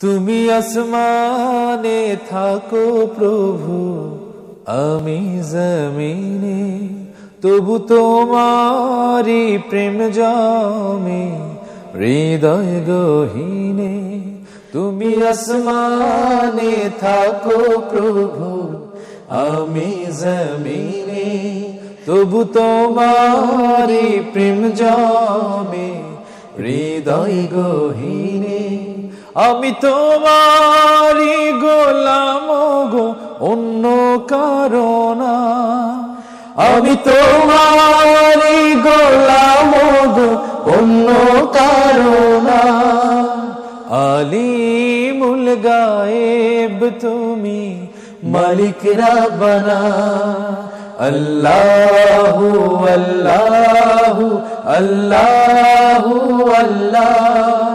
তুমি আসমানে থাকো প্রভু, আমি জমিনে। তবু তোমারি প্রেম জমে, হৃদয় গহীনে। তুমি আসমানে থাকো প্রভু, আমি জমিনে। তবু তোমারি প্রেম জমে, হৃদয় গহীনে। আমি তোমারি গোলাম গো, অন্য কারণা আমি তোমারি গোলাম গো, অন্য কারণা আলিমুল গায়েব তুমি মালিক রাব্বানা আল্লাহু আল্লাহু আল্লাহু আল্লাহ।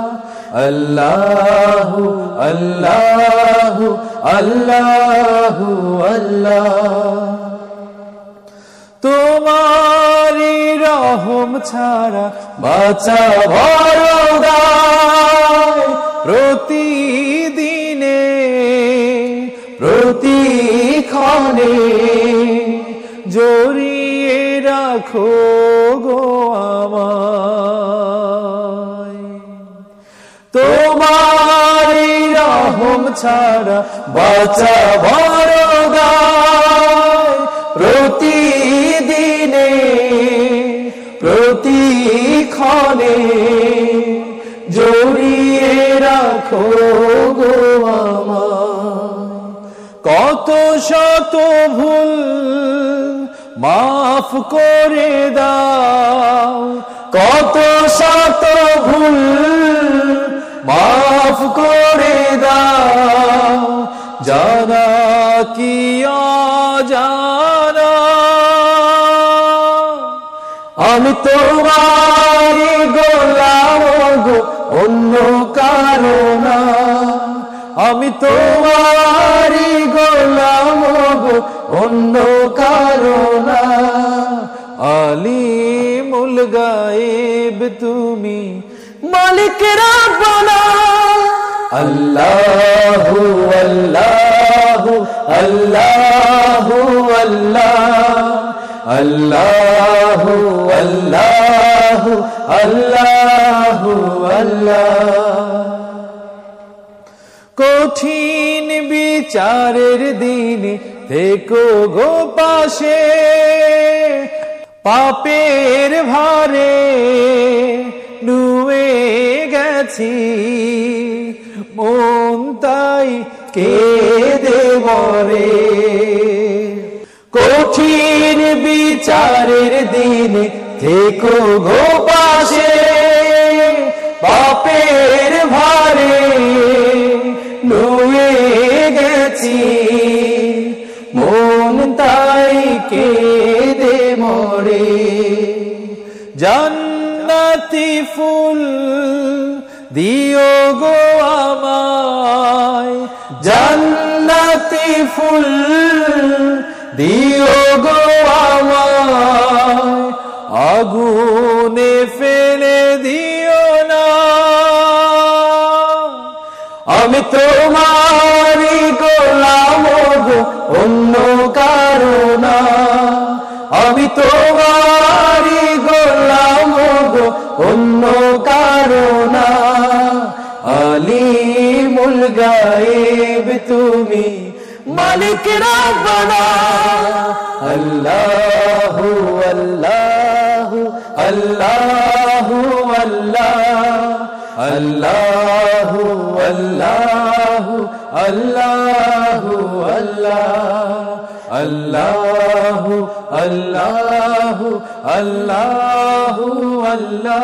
আল্লাহু আল্লাহু আল্লাহু, আল্লাহ। তোমারি রহম ছাড়া বাঁচা ভরদায় প্রতিদিনে, প্রতিক্ষণে জড়িয়ে রাখো গো আমায় রহম ছাড়া বাঁচা ভরদায় প্রতিদিনে, প্রতিক্ষণে জড়িয়ে রাখো গো কত শত ভুল মাফ করে দাও। কত শত ভুল মাফ কি জানা আমি তোমারি গোলাম গো, অন্য কারণা আমি তোমারি গোলাম গো, অন্য কারণা আলিমুল গায়েব তুমি মালিক রাব্বানা। আল্লাহু আল্লাহু। আল্লাহু আল্লাহ, আল্লাহু আল্লাহু আল্লাহু কঠিন বিচারের দিনে থেকো গো পাশে, পাপের ভারে নুয়ে গেছি, মন তাই কে দেবরে কঠিন বিচারের দিন থেকো গো পাশে পাপের ভারে নুয়ে গেছি। মন তাই কে দে মরে। জান্নাতি ফুল দিও গো আমায় জান্নাতি ফুল, দিও গো আমায় আগুনে ফেলে দিও না। আমি তোমারি গোলাম গো, অন্য কারণা আমি তোমারি গোলাম গো, অন্য আলিমুল গায়েব তুমি মালিক রাব্বানা আল্লাহু আল্লাহু আল্লাহু আল্লাহ আল্লাহু আল্লাহু আল্লাহু আল্লাহ আল্লাহু আল্লাহু আল্লাহু